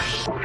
Bosch.